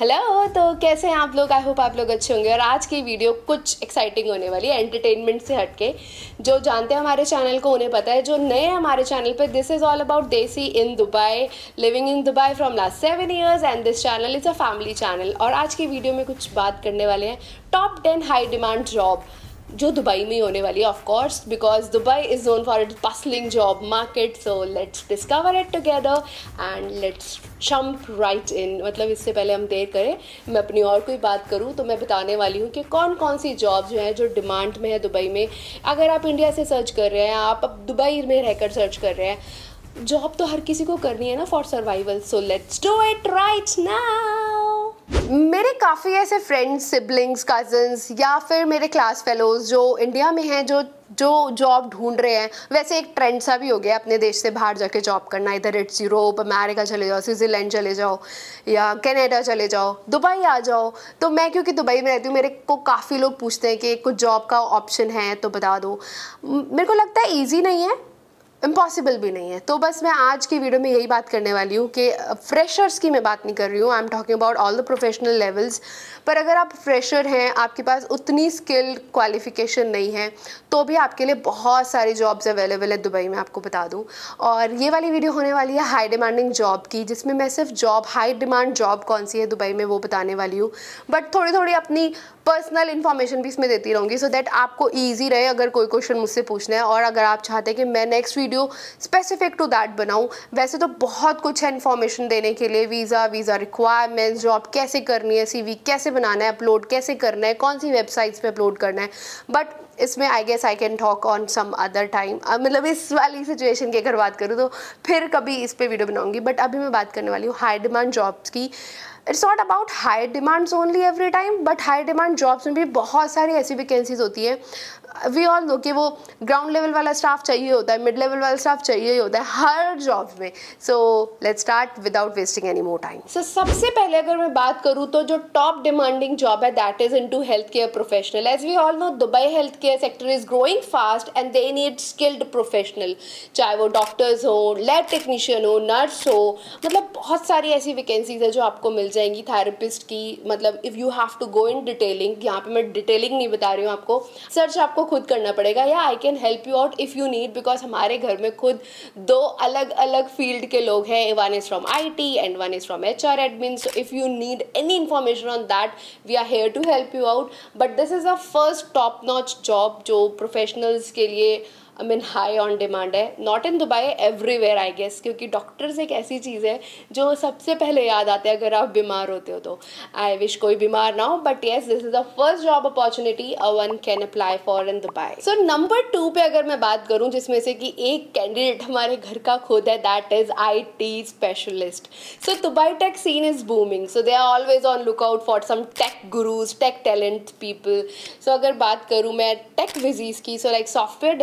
Hello तो कैसे हैं आप लोग? आई होप आप लोग अच्छे होंगे। और आज की वीडियो कुछ एक्साइटिंग होने वाली है एंटरटेनमेंट से हटके। जो जानते हैं हमारे चैनल को, उन्हें पता है, जो नए हैं हमारे चैनल पे this is all about desi in Dubai living in Dubai from last seven years and this channel is a family channel और आज की वीडियो में कुछ बात करने वाले हैं। Top ten high demand job जो दुबई में ही होने वाली है of course because Dubai is known for it bustling job market so let's discover it together and let's jump right in मतलब इससे पहले हम देर करें, मैं अपनी और कोई बात करूँ तो मैं बताने वाली हूँ कि कौन कौन सी जॉब जो है, जो डिमांड में है दुबई में। अगर आप इंडिया से सर्च कर रहे हैं, आप अब दुबई में रहकर सर्च कर रहे हैं जॉब तो हर किसी को करनी है ना for survival so let's do it right now मेरे काफ़ी ऐसे फ्रेंड्स सिबलिंग्स कजन्स या फिर मेरे क्लास फेलोज जो इंडिया में हैं, जो जो जॉब ढूंढ रहे हैं, वैसे एक ट्रेंड सा भी हो गया अपने देश से बाहर जाके जॉब करना। इधर इट्स यूरोप अमेरिका चले जाओ स्विट्ज़रलैंड चले जाओ या कनाडा चले जाओ दुबई आ जाओ। तो मैं क्योंकि दुबई में रहती हूँ, मेरे को काफ़ी लोग पूछते हैं कि कुछ जॉब का ऑप्शन है तो बता दो। मेरे को लगता है ईजी नहीं है। इम्पॉसिबल भी नहीं है। तो बस मैं आज की वीडियो में यही बात करने वाली हूँ कि फ्रेशर्स की मैं बात नहीं कर रही हूँ। I am talking about all the professional levels पर अगर आप फ्रेशर हैं, आपके पास उतनी स्किल्ड क्वालिफिकेशन नहीं है तो भी आपके लिए बहुत सारी जॉब्स अवेलेबल है दुबई में आपको बता दूँ। और ये वाली वीडियो होने वाली है हाई डिमांडिंग जॉब की, जिसमें मैं सिर्फ़ जॉब हाई डिमांड जॉब कौन सी है दुबई में, वो बताने वाली हूँ। बट थोड़ी थोड़ी अपनी पर्सनल इन्फॉर्मेशन भी इसमें देती रहूँगी सो दैट आपको ईजी रहे अगर कोई क्वेश्चन मुझसे पूछना है। और अगर आप चाहते हैं कि मैं next video specific to that बनाऊँ। वैसे तो बहुत कुछ है इन्फॉर्मेशन देने के लिए वीज़ा वीज़ा रिक्वायरमेंट्स जॉब कैसे करनी है सीवी कैसे बनाना है अपलोड कैसे करना है, कौन सी वेबसाइट्स पर अपलोड करना है। बट इसमें I guess I can talk on some other time मतलब इस वाली सिचुएशन की अगर बात करूँ तो फिर कभी इस पर वीडियो बनाऊँगी। बट अभी मैं बात करने वाली हूँ हाई डिमांड जॉब्स की। It's not about high demands only every time but high demand jobs में भी बहुत सारी ऐसी वैकेंसीज होती है। वी ऑल नो कि वो ग्राउंड लेवल वाला स्टाफ चाहिए होता है मिड लेवल वाला स्टाफ चाहिए होता है हर जॉब में। So let start without wasting any more time so सबसे पहले अगर मैं बात करूँ तो जो टॉप डिमांडिंग जॉब है that is in to health care professional as we all know Dubai health care sector is growing fast and they need skilled professional चाहे वो डॉक्टर्स हो लैब टेक्नीशियन हो नर्स हो मतलब बहुत सारी ऐसी वैकेंसीज है जो आपको मिल जाएँगी थेरेपिस्ट की। मतलब if you have to go in detailing यहाँ पे मैं डिटेलिंग नहीं बता रही हूँ आपको। सर्च आपको खुद करना पड़ेगा। या I can help you out if you need because हमारे घर में खुद दो अलग अलग फ़ील्ड के लोग हैं। One is from I T and one is from H R admin so if you need any information on that we are here to help you out but this is a first top notch job जो professionals के लिए I mean high on demand है. Not in Dubai everywhere I guess क्योंकि doctors एक ऐसी चीज़ है जो सबसे पहले याद आते हैं अगर आप बीमार होते हो तो. आई विश कोई बीमार ना हो but yes this is the first job opportunity a one can apply for in Dubai so number two पे अगर मैं बात करूँ, जिसमें से कि एक कैंडिडेट हमारे घर का खुद है that is I T specialist so Dubai tech scene is booming so they are always on look out for some tech gurus tech talent people so अगर बात करूँ मैं टेक विजीज की so like software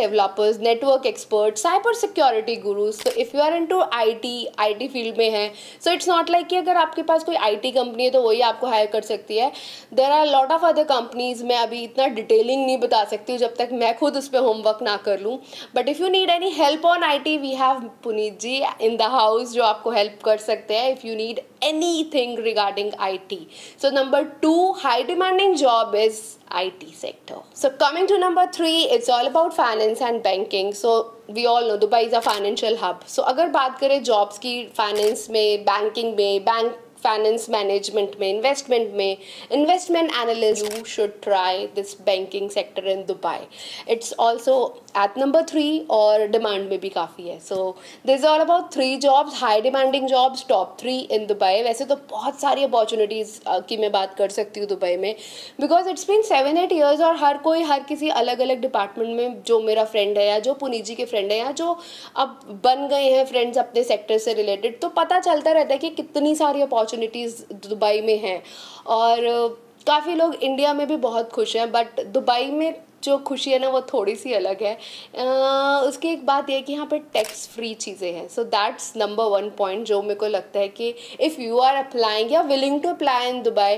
developers cyber security experts, तो if you are in to I T I T field में है so it's not like कि अगर आपके पास कोई आई टी कंपनी है तो वही आपको हायर कर सकती है। There are lot of other companies मैं अभी इतना डिटेलिंग नहीं बता सकती हूँ जब तक मैं खुद उस पर होमवर्क ना कर लूँ। But if you need any help on I T we have Puneet ji in the house जो आपको हेल्प कर सकते हैं if you need anything regarding I T so number two high demanding job is IT sector. So coming to number three, it's all about finance and banking. So we all know Dubai is a financial hub. So अगर बात करें jobs की finance में, banking में, bank finance management में investment में investment analyst you should try this banking sector in Dubai it's also at number three और demand में भी काफ़ी है. So this all about three jobs high demanding jobs top three in Dubai वैसे तो बहुत सारी अपॉर्चुनिटीज़ की मैं बात कर सकती हूँ दुबई में. Because it's been seven eight years और हर कोई हर किसी अलग अलग डिपार्टमेंट में जो मेरा फ्रेंड है या जो पुनीजी के फ्रेंड है या जो अब बन गए हैं फ्रेंड्स अपने सेक्टर से रिलेटेड तो पता चलता रहता है कि कितनी सारी अपॉर्चुनिटी अपॉर्चुनिटीज़ दुबई में हैं। और काफ़ी लोग इंडिया में भी बहुत खुश हैं बट दुबई में जो खुशी है ना वो थोड़ी सी अलग है। आ, उसकी एक बात यह कि यहाँ पे टैक्स फ्री चीज़ें हैं। So that's number one point जो मेरे को लगता है कि इफ़ यू आर अप्लाइंग या willing to apply in Dubai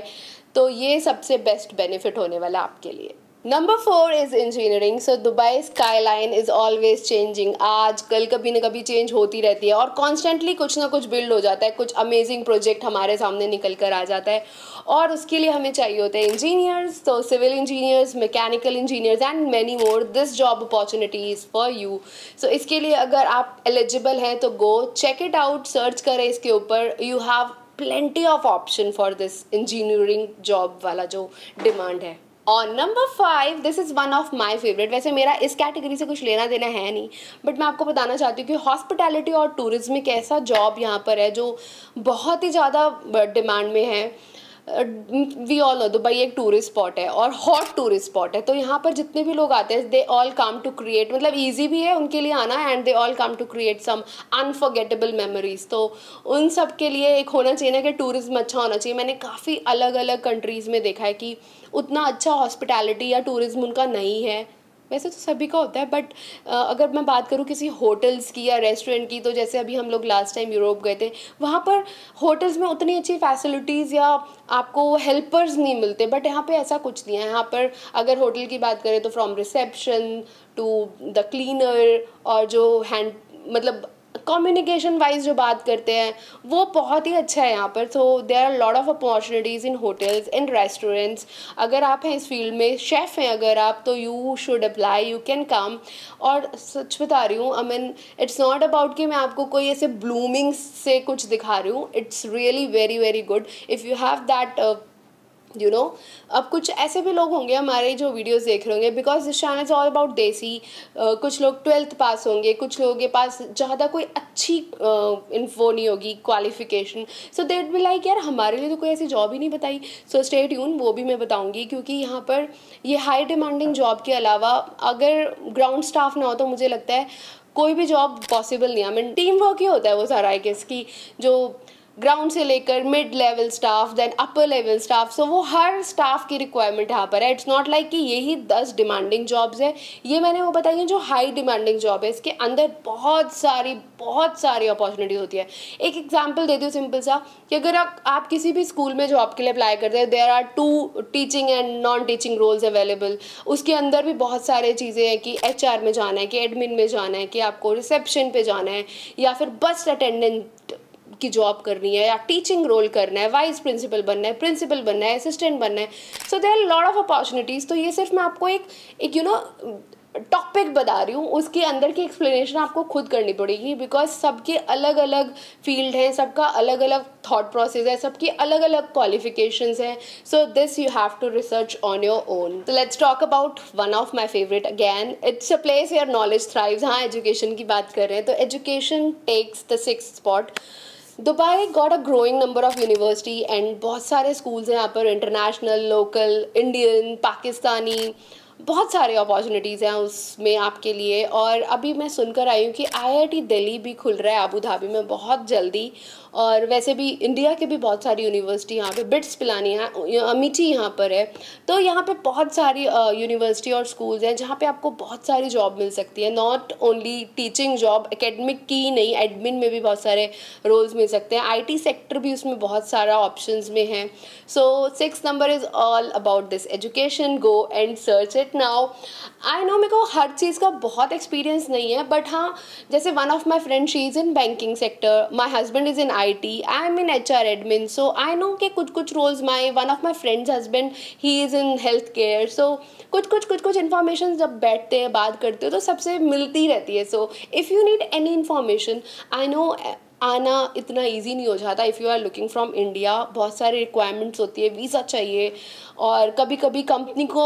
तो ये सबसे बेस्ट बेनिफिट होने वाला आपके लिए। Number four is engineering so Dubai skyline is always changing आज कल कभी ना कभी चेंज होती रहती है और कॉन्स्टेंटली कुछ ना कुछ बिल्ड हो जाता है। कुछ अमेजिंग प्रोजेक्ट हमारे सामने निकल कर आ जाता है। और उसके लिए हमें चाहिए होते हैं इंजीनियर्स तो civil engineers mechanical engineers and many more this job opportunities for you so इसके लिए अगर आप एलिजिबल हैं तो go check it out search करें इसके ऊपर। You have plenty of option for this engineering job वाला जो डिमांड है। और number five this is one of my favourite वैसे मेरा इस कैटेगरी से कुछ लेना देना है नहीं बट मैं आपको बताना चाहती हूँ कि हॉस्पिटैलिटी और टूरिज़्म एक ऐसा जॉब यहाँ पर है, जो बहुत ही ज़्यादा डिमांड में है। वी ऑल नो दुबई एक टूरिस्ट स्पॉट है और हॉट टूरिस्ट स्पॉट है। तो यहाँ पर जितने भी लोग आते हैं they all come to create मतलब ईजी भी है उनके लिए आना and they all come to create some unforgettable memories तो उन सब के लिए एक होना चाहिए ना कि टूरिज़्म अच्छा होना चाहिए। मैंने काफ़ी अलग अलग कंट्रीज़ में देखा है कि उतना अच्छा हॉस्पिटैलिटी या टूरिज़्म उनका नहीं है। वैसे तो सभी का होता है बट अगर मैं बात करूँ किसी होटल्स की या रेस्टोरेंट की तो जैसे अभी हम लोग लास्ट टाइम यूरोप गए थे, वहाँ पर होटल्स में उतनी अच्छी फैसिलिटीज़ या आपको हेल्पर्स नहीं मिलते बट यहाँ पे ऐसा कुछ नहीं है। यहाँ पर अगर होटल की बात करें तो from reception to the cleaner और जो हैंड मतलब कम्युनिकेशन वाइज जो बात करते हैं, वो बहुत ही अच्छा है यहाँ पर। So there are lot of opportunities in hotels in restaurants अगर आप हैं इस फ़ील्ड में शेफ़ हैं अगर आप तो you should apply you can come और सच बता रही हूँ I mean it's not about कि मैं आपको कोई ऐसे ब्लूमिंग से कुछ दिखा रही हूँ it's really very very good if you have that you know अब कुछ ऐसे भी लोग होंगे हमारे जो वीडियोस देख रहे होंगे because this channel is all about desi कुछ लोग ट्वेल्थ पास होंगे, कुछ लोगों के पास ज़्यादा कोई अच्छी इन्फो नहीं होगी qualification so that be like यार, हमारे लिए तो कोई ऐसी जॉब ही नहीं बताई. सो स्टेट यून वो भी मैं बताऊँगी, क्योंकि यहाँ पर ये हाई डिमांडिंग जॉब के अलावा अगर ग्राउंड स्टाफ ना हो तो मुझे लगता है कोई भी जॉब पॉसिबल नहीं है। मीन टीम वर्क ही होता है वो सारा आई गेस की जो ग्राउंड से लेकर mid level staff then upper level staff so वो हर स्टाफ की रिक्वायरमेंट यहाँ पर है. इट्स नॉट लाइक कि यही दस डिमांडिंग जॉब्स है. ये मैंने वो बताई है जो हाई डिमांडिंग जॉब है. इसके अंदर बहुत सारी बहुत सारी अपॉर्चुनिटी होती है. एक एग्ज़ाम्पल दे दूँ सिंपल सा कि अगर आप, आप किसी भी स्कूल में जॉब के लिए अप्लाई करते हैं there are two teaching and non teaching roles available उसके अंदर भी बहुत सारे चीज़ें हैं कि एचआर में जाना है कि एडमिन में जाना है कि आपको रिसेप्शन पे जाना है या फिर बस अटेंडेंट की जॉब करनी है या टीचिंग रोल करना है वाइस प्रिंसिपल बनना है प्रिंसिपल बनना है असिस्टेंट बनना है। So there are lot of opportunities तो ये सिर्फ़ मैं आपको एक एक यू नो टॉपिक बता रही हूँ। उसके अंदर की एक्सप्लेनेशन आपको खुद करनी पड़ेगी बिकॉज़ सबके अलग अलग फ़ील्ड हैं, सबका अलग अलग थॉट प्रोसेस है, सबकी अलग अलग क्वालिफिकेशंस हैं। So this you have to research on your own तो let's talk about one of my favourite again it's a place your knowledge thrives हाँ एजुकेशन की बात कर रहे हैं। तो education takes the six spot Dubai got a growing number of university and बहुत सारे स्कूल्स हैं यहाँ पर इंटरनेशनल लोकल इंडियन पाकिस्तानी बहुत सारे अपॉर्चुनिटीज़ हैं उसमें आपके लिए। और अभी मैं सुनकर आई हूँ कि आईआईटी दिल्ली भी खुल रहा है अबू धाबी में बहुत जल्दी। और वैसे भी इंडिया के भी बहुत सारी यूनिवर्सिटी यहाँ पे बिट्स पिलानी है अमिटी यहाँ पर है। तो यहाँ पे बहुत सारी यूनिवर्सिटी और स्कूल्स हैं जहाँ पे आपको बहुत सारी जॉब मिल सकती है। Not only teaching job academic की नहीं एडमिन में भी बहुत सारे रोल्स मिल सकते हैं। आईटी सेक्टर भी उसमें बहुत सारा ऑप्शंस में है। So six number is all about this education go and search it now I know मेरे को हर चीज़ का बहुत एक्सपीरियंस नहीं है बट हाँ जैसे one of my friend she is in banking sector my husband is in I T I am in H R admin so I know कि कुछ कुछ roles my one of my friends husband he is in health care so कुछ कुछ कुछ कुछ information जब बैठते हैं, बात करते हो तो सबसे मिलती रहती है। So if you need any information I know आना इतना इजी नहीं हो जाता। If you are looking from India बहुत सारी रिक्वायरमेंट्स होती है वीज़ा चाहिए, और कभी कभी कंपनी को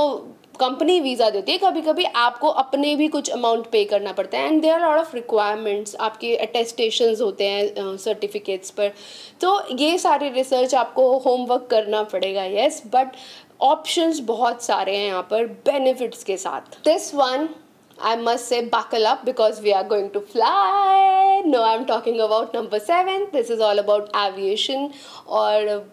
कंपनी वीज़ा देती है कभी कभी आपको अपने भी कुछ अमाउंट पे करना पड़ता है and there are of requirements आपके अटेस्टेशन होते हैं सर्टिफिकेट्स पर तो ये सारे रिसर्च आपको होमवर्क करना पड़ेगा येस बट ऑप्शंस बहुत सारे हैं यहाँ पर बेनिफिट्स के साथ this one I must say buckle up because we are going to fly. No, I'm talking about number seven. This is all about aviation or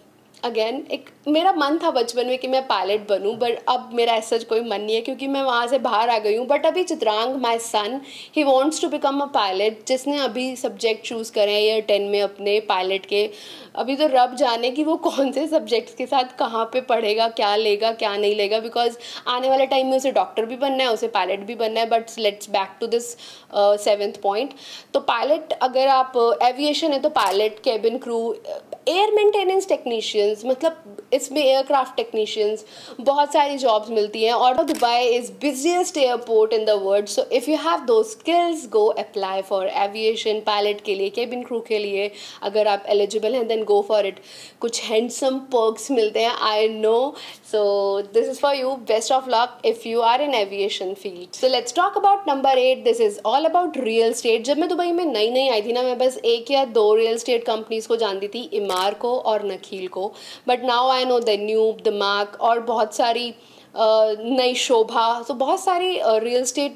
again एक मेरा मन था बचपन में कि मैं पायलट बनूं बट अब मेरा ऐसा कोई मन नहीं है क्योंकि मैं वहाँ से बाहर आ गई हूँ। बट अभी Chitrang my son he wants to become a pilot जिसने अभी सब्जेक्ट चूज़ करे ईयर टेन में अपने पायलट के। अभी तो रब जाने कि वो कौन से सब्जेक्ट्स के साथ कहाँ पे पढ़ेगा क्या लेगा क्या नहीं लेगा। बिकॉज़ आने वाले टाइम में उसे डॉक्टर भी बनना है उसे पायलट भी बनना है। But let's back to this seventh point तो पायलट अगर आप एविएशन uh, है तो pilot cabin crew air maintenance technicians मतलब इसमें एयरक्राफ्ट टेक्नीशियंस बहुत सारी जॉब्स मिलती हैं और Dubai is busiest airport in the world so if you have those skills go apply for aviation pilot के लिए केबिन क्रू के लिए. अगर आप एलिजिबल हैं देन गो फॉर इट कुछ हैंडसम पर्क्स मिलते हैं I know so this is for you best of luck if you are in aviation field so let's talk about number eight this is all about real estate जब मैं Dubai में नई नई आई थी ना, मैं बस एक या दो रियल स्टेट कंपनीज़ को जानती थी, इमार को और नखील को. But now I know the noob the mark और बहुत सारी नई शोभा। तो बहुत सारी रियल स्टेट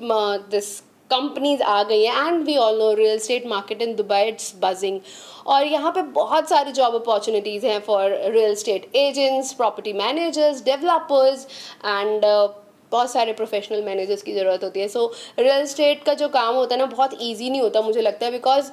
दिस कंपनीज़ आ गई हैं। And we all know real estate market in Dubai it's buzzing और यहाँ पे बहुत सारी जॉब अपॉर्चुनिटीज़ हैं for real estate agents property managers developers and बहुत सारे प्रोफेशनल मैनेजर्स की ज़रूरत होती है। सो रियल इस्टेट का जो काम होता है ना, बहुत ईजी नहीं होता मुझे लगता है बिकॉज़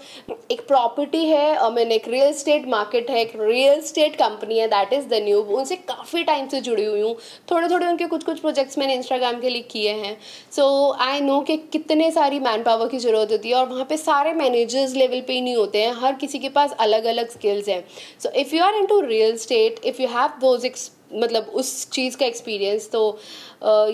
एक प्रॉपर्टी है, और मैंने एक रियल इस्टेट मार्केट है, एक रियल इस्टेट कंपनी है दैट इज़ द न्यू उनसे काफ़ी टाइम से जुड़ी हुई हूँ। थोड़े थोड़े उनके कुछ कुछ प्रोजेक्ट्स मैंने इंस्टाग्राम के लिए किए हैं। सो आई नो कि कितने सारी मैन पावर की ज़रूरत होती है, और वहाँ पर सारे मैनेजर्स लेवल पर ही नहीं होते हैं, हर किसी के पास अलग अलग स्किल्स हैं। So if you are into real estate if you have those मतलब उस चीज़ का एक्सपीरियंस तो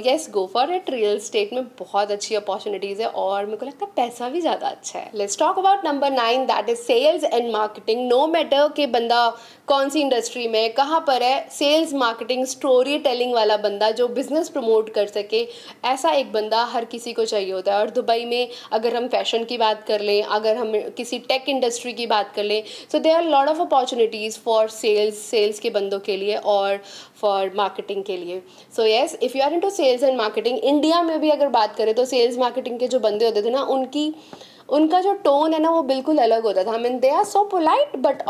yes go for it real estate में बहुत अच्छी अपॉर्चुनिटीज़ है और मेरे को लगता है पैसा भी ज़्यादा अच्छा है। Let's talk about number nine that is sales and marketing no matter कि बंदा कौन सी इंडस्ट्री में कहाँ पर है सेल्स मार्केटिंग स्टोरी टेलिंग वाला बंदा जो बिज़नेस प्रमोट कर सके, ऐसा एक बंदा हर किसी को चाहिए होता है। और दुबई में अगर हम फ़ैशन की बात कर लें, अगर हम किसी टेक इंडस्ट्री की बात कर लें so they are lot of opportunities for sales sales के बंदों के लिए और फॉर मार्केटिंग के लिए. So yes if you are into sales and marketing India में भी अगर बात करें तो सेल्स मार्केटिंग के जो बंदे होते थे ना, उनकी उनका जो टोन है ना वो बिल्कुल अलग होता था। Mean they are so polite but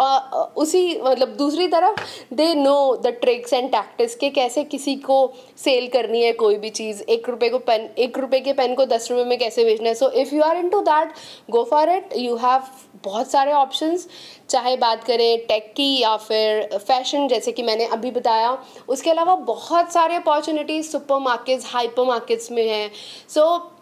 उसी मतलब दूसरी तरफ़ they know the tricks and tactics के कैसे किसी को सेल करनी है कोई भी चीज़। एक रुपये को पेन एक रुपये के पेन को दस रुपये में कैसे बेचना है? So if you are into that go for it you have बहुत सारे ऑप्शंस चाहे बात करें टेक की या फिर फ़ैशन जैसे कि मैंने अभी बताया। उसके अलावा बहुत सारे opportunities super markets hyper markets में हैं। सो so,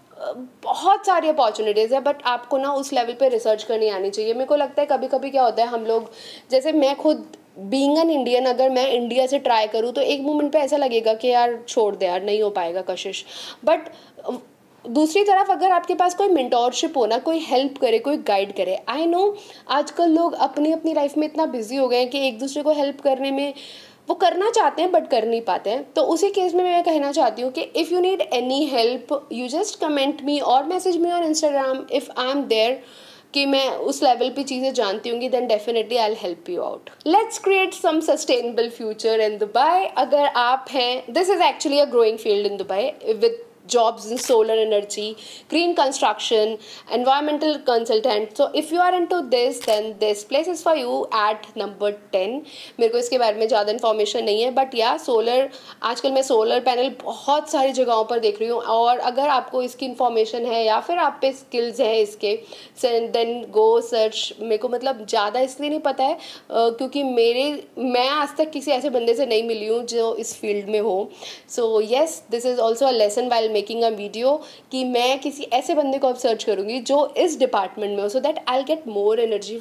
बहुत सारी अपॉर्चुनिटीज़ है बट आपको ना उस लेवल पे रिसर्च करनी आनी चाहिए। मेरे को लगता है कभी कभी क्या होता है, हम लोग, जैसे मैं खुद बींग एन इंडियन अगर मैं इंडिया से ट्राई करूँ तो एक मोमेंट पे ऐसा लगेगा कि यार, छोड़ दे यार, नहीं हो पाएगा कशिश। बट दूसरी तरफ़ अगर आपके पास कोई मिनटोरशिप हो ना, कोई हेल्प करे, कोई गाइड करे आई नो आजकल लोग अपनी अपनी लाइफ में इतना बिज़ी हो गए हैं कि एक दूसरे को हेल्प करने में वो करना चाहते हैं बट कर नहीं पाते हैं। तो उसी केस में मैं कहना चाहती हूँ कि if you need any help you just comment me और मैसेज मी और Instagram if I am there कि मैं उस लेवल पे चीज़ें जानती हूँ then definitely I help you out let's create some sustainable future in Dubai अगर आप हैं this is actually a growing field in Dubai with jobs in solar energy, green construction, environmental consultant. So if you are into this, then this place is for you at number ten मेरे को इसके बारे में ज़्यादा information नहीं है but या solar आजकल मैं सोलर पैनल बहुत सारी जगहों पर देख रही हूँ। और अगर आपको इसकी इन्फॉर्मेशन है या फिर आप पे स्किल्स हैं इसके देन गो सर्च मेरे को मतलब ज़्यादा इसलिए नहीं पता है क्योंकि मेरे मैं आज तक किसी ऐसे बंदे से नहीं मिली हूँ जो इस फ़ील्ड में हो। So yes this is also a lesson while making a video कि मैं किसी ऐसे बंदे को अब सर्च करूँगी जो इस डिपार्टमेंट में हो so that I get more energy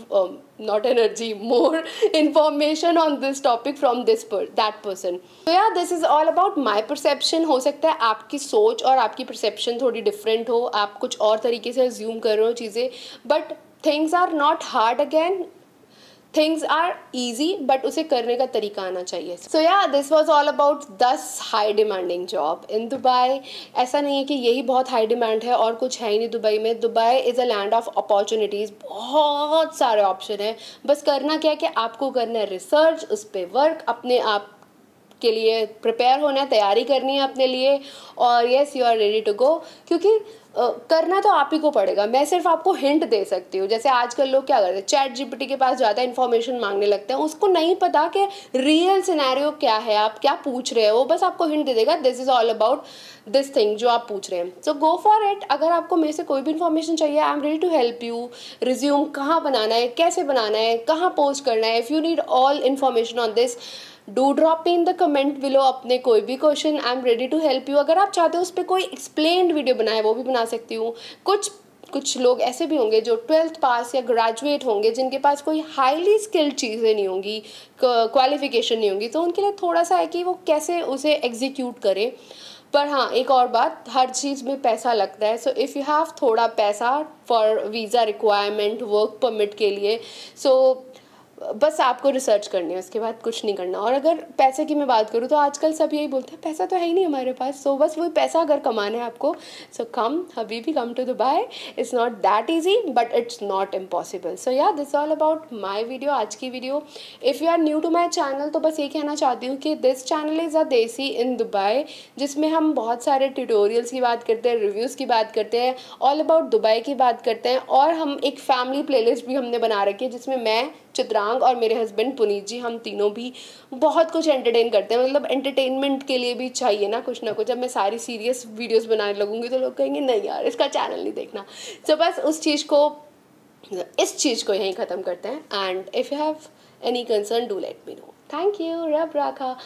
not energy more information on this topic from this that person तो यार this is all about my perception हो सकता है आपकी सोच और आपकी परसेप्शन थोड़ी डिफरेंट हो, आप कुछ और तरीके से ज्यूम कर रहे हो चीज़ें but things are not hard again things are easy but उसे करने का तरीका आना चाहिए। So yeah this was all about this high demanding job in Dubai ऐसा नहीं है कि यही बहुत हाई डिमांड है और कुछ है ही नहीं दुबई में। Dubai is a land of opportunities बहुत सारे ऑप्शन हैं। बस करना क्या है कि आपको करना है रिसर्च उस पर वर्क अपने आप के लिए प्रिपेयर होना है, तैयारी करनी है अपने लिए। और yes you are ready to go क्योंकि करना तो आप ही को पड़ेगा। मैं सिर्फ़ आपको हिंट दे सकती हूँ। जैसे आजकल लोग क्या करते हैं चैट जीपीटी के पास ज़्यादा इन्फॉर्मेशन मांगने लगते हैं, उसको नहीं पता कि रियल सिनेरियो क्या है, आप क्या पूछ रहे हो। वो बस आपको हिंट दे देगा this is all about this thing जो आप पूछ रहे हैं। सो गो फॉर इट अगर आपको मेरे से कोई भी इन्फॉर्मेशन चाहिए I am ready to help you resume कहाँ बनाना है, कैसे बनाना है, कहाँ पोस्ट करना है। If you need all information on this do drop in the comment below अपने कोई भी question I am ready to help you अगर आप चाहते हो उस पर कोई एक्सप्लेन वीडियो बनाए, वो भी बना सकती हूँ। कुछ कुछ लोग ऐसे भी होंगे जो ट्वेल्थ पास या ग्रेजुएट होंगे जिनके पास कोई हाईली स्किल्ड चीज़ें नहीं होंगी क्वालिफिकेशन नहीं होंगी तो उनके लिए थोड़ा सा है कि वो कैसे उसे एग्जीक्यूट करें। पर हाँ एक और बात हर चीज़ में पैसा लगता है सो इफ़ यू हैव थोड़ा पैसा for visa requirement work permit के लिए सो so, बस आपको रिसर्च करनी है उसके बाद कुछ नहीं करना। और अगर पैसे की मैं बात करूँ तो आजकल सब यही बोलते हैं पैसा तो है ही नहीं हमारे पास। सो so, बस वही पैसा अगर कमाना है आपको सो कम भी come to Dubai it's not that easy but it's not impossible so yeah this all about my video आज की video if you are new to my channel तो बस ये कहना चाहती हूँ कि दिस चैनल इज़ अ देसी इन दुबई जिसमें हम बहुत सारे ट्यूटोरियल्स की बात करते हैं रिव्यूज़ की बात करते हैं ऑल अबाउट दुबई की बात करते हैं और हम एक फैमिली प्लेलिस्ट भी हमने बना रखी है जिसमें मैं चित्रांग और मेरे हस्बैंड पुनीत जी, हम तीनों भी बहुत कुछ एंटरटेन करते हैं। मतलब एंटरटेनमेंट के लिए भी चाहिए ना कुछ ना कुछ। जब मैं सारी सीरियस वीडियोस बनाने लगूँगी तो लोग कहेंगे, नहीं यार, इसका चैनल नहीं देखना। सो बस उस चीज़ को, इस चीज़ को यहीं ख़त्म करते हैं। And if you have any concern do let me know thank you रब राखा